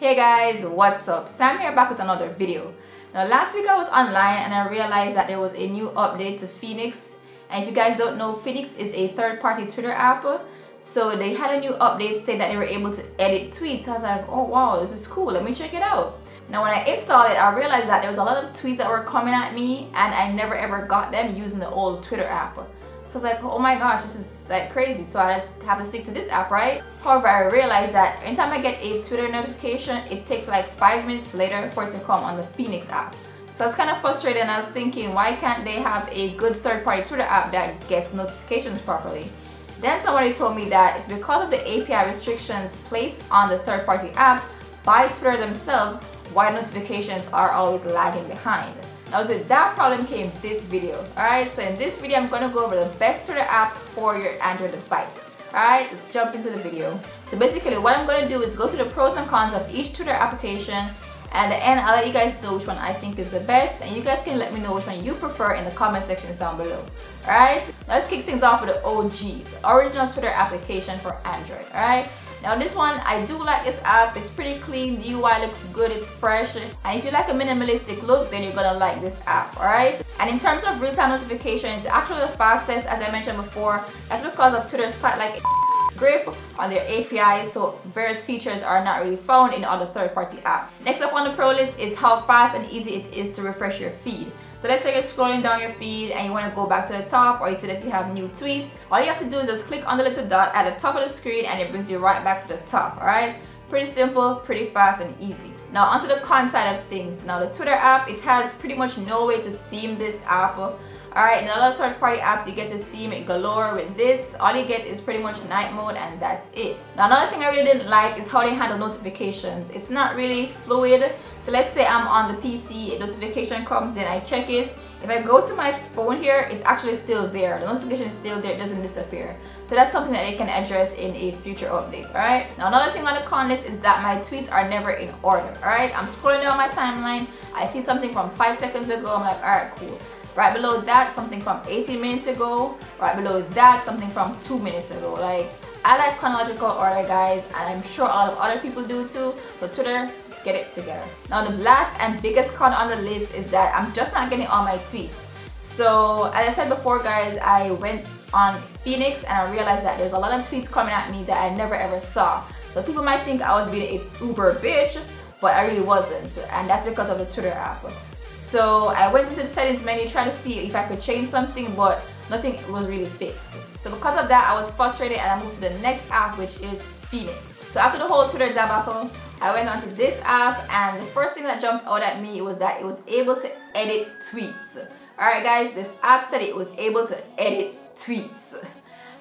Hey guys, what's up? Sam here back with another video. Now last week I was online and I realized that there was a new update to Fenix. And if you guys don't know, Fenix is a third-party Twitter app. So they had a new update saying that they were able to edit tweets. I was like, oh wow, this is cool. Let me check it out. Now when I installed it, I realized that there was a lot of tweets that were coming at me and I never ever got them using the old Twitter app. So I was like, oh my gosh, this is like crazy. So I have to stick to this app, right? However, I realized that anytime I get a Twitter notification, it takes like five minutes later for it to come on the Fenix app. So I was kind of frustrated and I was thinking, why can't they have a good third-party Twitter app that gets notifications properly? Then somebody told me that it's because of the API restrictions placed on the third-party apps by Twitter themselves why notifications are always lagging behind. Now with that problem came this video. Alright, so in this video I'm to go over the best Twitter app for your Android device. Alright, let's jump into the video. So basically what I'm to do is go through the pros and cons of each Twitter application and at the end I'll let you guys know which one I think is the best and you guys can let me know which one you prefer in the comment section down below. Alright, let's kick things off with the OG, the original Twitter application for Android. Alright, now this one, I do like this app. It's pretty clean. The UI looks good. It's fresh. And if you like a minimalistic look, then you're gonna like this app, alright? And in terms of real-time notifications, it's actually the fastest, as I mentioned before. That's because of Twitter's quite like grip on their API, so various features are not really found in other third-party apps. Next up on the pro list is how fast and easy it is to refresh your feed. So let's say you're scrolling down your feed and you want to go back to the top or you see that you have new tweets. All you have to do is just click on the little dot at the top of the screen and it brings you right back to the top, alright? Pretty simple, pretty fast and easy. Now onto the con side of things. Now the Twitter app, it has pretty much no way to theme this app Alright, in other third-party apps, you get to theme it galore. With this, all you get is pretty much night mode and that's it. Now, another thing I really didn't like is how they handle notifications. It's not really fluid. So let's say I'm on the PC, a notification comes in, I check it. If I go to my phone here, it's actually still there. The notification is still there, it doesn't disappear. So that's something that they can address in a future update, alright? Now another thing on the con list is that my tweets are never in order, alright? I'm scrolling down my timeline, I see something from 5 seconds ago, I'm like, alright, cool. Right below that, something from 18 minutes ago. Right below that, something from 2 minutes ago. Like, I like chronological order, guys, and I'm sure all of other people do too. So Twitter, get it together. Now, the last and biggest con on the list is that I'm just not getting all my tweets. So, as I said before, guys, I went on Fenix and I realized that there's a lot of tweets coming at me that I never ever saw. So people might think I was being a uber bitch, but I really wasn't. And that's because of the Twitter app. So I went into the settings menu trying to see if I could change something, but nothing was really fixed. So because of that, I was frustrated and I moved to the next app, which is Fenix. So after the whole Twitter debacle, I went onto this app and the first thing that jumped out at me was that it was able to edit tweets. Alright guys, this app said it was able to edit tweets.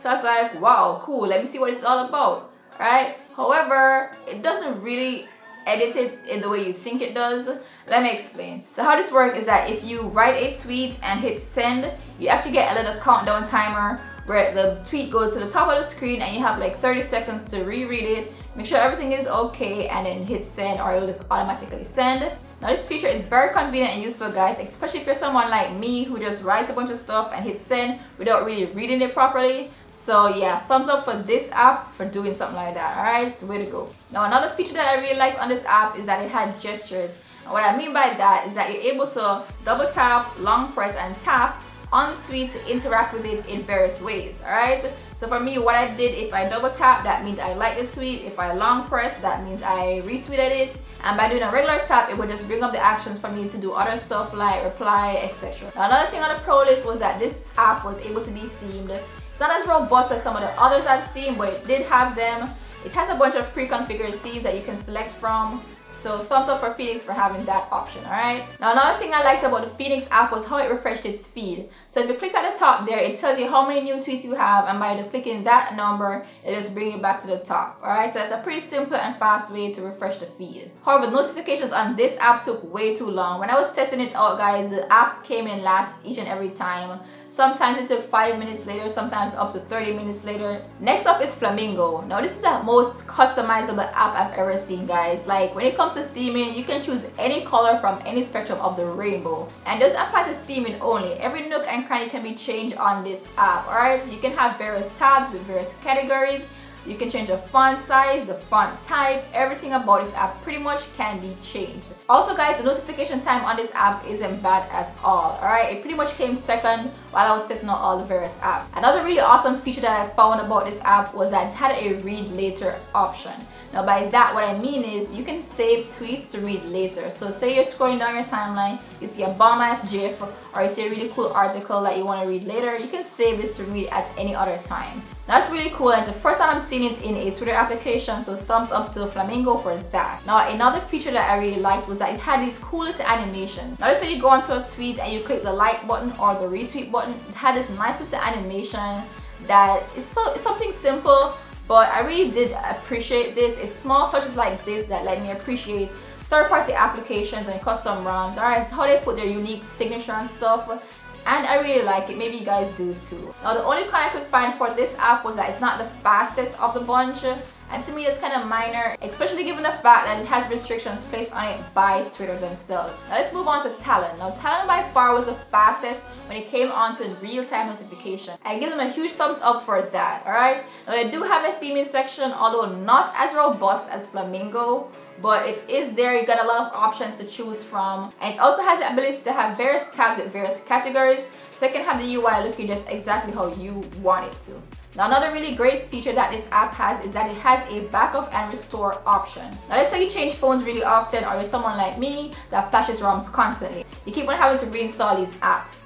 So I was like, wow, cool, let me see what it's all about. Right? However, it doesn't really edit it in the way you think it does. Let me explain. So how this works is that if you write a tweet and hit send, you actually get a little countdown timer where the tweet goes to the top of the screen and you have like 30 seconds to reread it, make sure everything is okay and then hit send or it will just automatically send. Now this feature is very convenient and useful guys, especially if you're someone like me who just writes a bunch of stuff and hits send without really reading it properly. So yeah, thumbs up for this app for doing something like that. Alright, way to go. Now another feature that I really like on this app is that it has gestures. And what I mean by that is that you're able to double tap, long press and tap on the tweet to interact with it in various ways. Alright, so for me what I did if I double tap that means I like the tweet. If I long press that means I retweeted it. And by doing a regular tap, it would just bring up the actions for me to do other stuff like reply, etc. Another thing on the pro list was that this app was able to be themed it's not as robust as some of the others I've seen, but it did have them. It has a bunch of pre-configured themes that you can select from. So thumbs up for Fenix for having that option, alright? Now another thing I liked about the Fenix app was how it refreshed its feed. So if you click at the top there, it tells you how many new tweets you have and by just clicking that number, it just brings you back to the top, alright? So it's a pretty simple and fast way to refresh the feed. However, notifications on this app took way too long. When I was testing it out, guys, the app came in last each and every time. Sometimes it took 5 minutes later, sometimes up to 30 minutes later. Next up is Flamingo. Now this is the most customizable app I've ever seen, guys. Like when it comes to theming, you can choose any color from any spectrum of the rainbow. And doesn't apply to theming only. Every nook and cranny can be changed on this app, alright? You can have various tabs with various categories. You can change the font size, the font type, everything about this app pretty much can be changed. Also guys, the notification time on this app isn't bad at all, alright? It pretty much came second while I was testing out all the various apps. Another really awesome feature that I found about this app was that it had a read later option. Now by that, what I mean is you can save tweets to read later. So say you're scrolling down your timeline, you see a bomb ass GIF or you see a really cool article that you want to read later, you can save this to read at any other time. That's really cool and it's the first time I'm seeing it in a Twitter application so thumbs up to Flamingo for that. Now another feature that I really liked was that it had these cool little animations. Now let's say you go onto a tweet and you click the like button or the retweet button, it had this nice little animation that is so it's something simple but I really did appreciate this. It's small touches like this that let me appreciate third-party applications and custom ROMs. Alright, how they put their unique signature and stuff. And I really like it. Maybe you guys do too. Now the only con I could find for this app was that it's not the fastest of the bunch. And to me, it's kind of minor, especially given the fact that it has restrictions placed on it by Twitter themselves. Now let's move on to Talon. Now Talon by far was the fastest when it came on to real-time notification. I give them a huge thumbs up for that, alright? Now they do have a theming section, although not as robust as Flamingo, but it is there. You got a lot of options to choose from. And it also has the ability to have various tabs with various categories. So you can have the UI looking just exactly how you want it to. Now another really great feature that this app has is that it has a backup and restore option. Now let's say you change phones really often or you're someone like me that flashes ROMs constantly. You keep on having to reinstall these apps.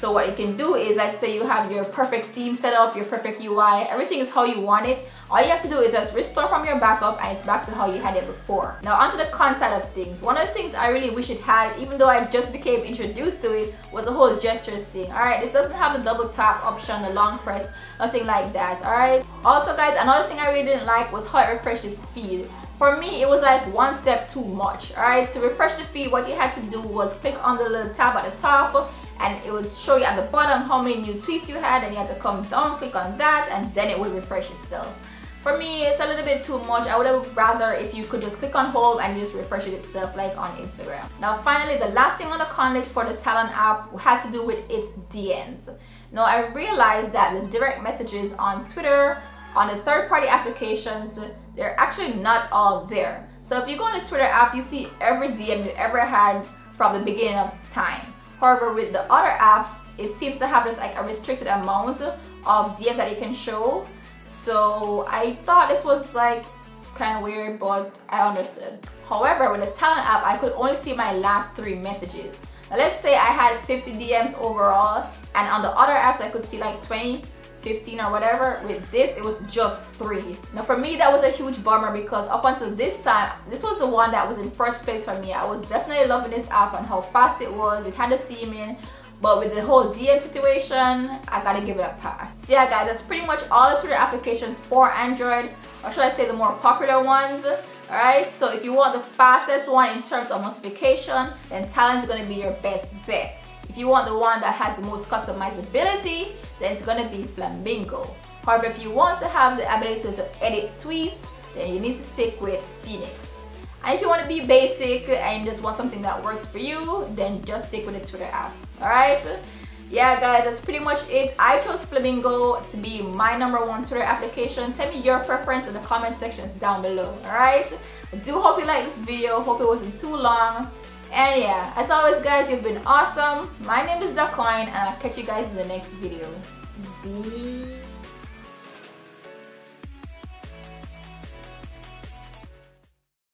So what you can do is let's say you have your perfect theme set up, your perfect UI, everything is how you want it. All you have to do is just restore from your backup and it's back to how you had it before. Now onto the con side of things. One of the things I really wish it had, even though I just became introduced to it, was the whole gestures thing. Alright, this doesn't have the double tap option, the long press, nothing like that. Alright. Also guys, another thing I really didn't like was how it refreshes feed. For me, it was like one step too much. Alright, to refresh the feed, what you had to do was click on the little tab at the top and it would show you at the bottom how many new tweets you had and you had to come down click on that and then it would refresh itself for me it's a little bit too much. I would have rather if you could just click on home and just refresh it itself like on instagram. Now finally the last thing on the con list for the talon app had to do with its dms now i realized that the direct messages on twitter on the third-party applications they're actually not all there. So if you go on the twitter app you see every dm you ever had from the beginning of time However, with the other apps, it seems to have just like a restricted amount of DMs that you can show. So I thought this was like kind of weird, but I understood. However, with the Talon app, I could only see my last three messages. Now let's say I had 50 DMs overall, and on the other apps, I could see like 20 15 or whatever with this it was just three now for me that was a huge bummer because up until this time this was the one that was in first place for me i was definitely loving this app and how fast it was it had a theming but with the whole DM situation, I gotta give it a pass. So yeah guys, that's pretty much all the Twitter applications for Android, or should I say the more popular ones. Alright, so if you want the fastest one in terms of notification, then Talon's gonna be your best bet. If you want the one that has the most customizability, then it's gonna be Flamingo. However, if you want to have the ability to edit tweets, then you need to stick with Fenix. And if you want to be basic and just want something that works for you, then just stick with the Twitter app. Alright? Yeah guys, that's pretty much it. I chose Flamingo to be my number one Twitter application. Tell me your preference in the comment sections down below. Alright? I do hope you liked this video. Hope it wasn't too long. And yeah, as always guys, you've been awesome. My name is DaKoin and I'll catch you guys in the next video. Bye.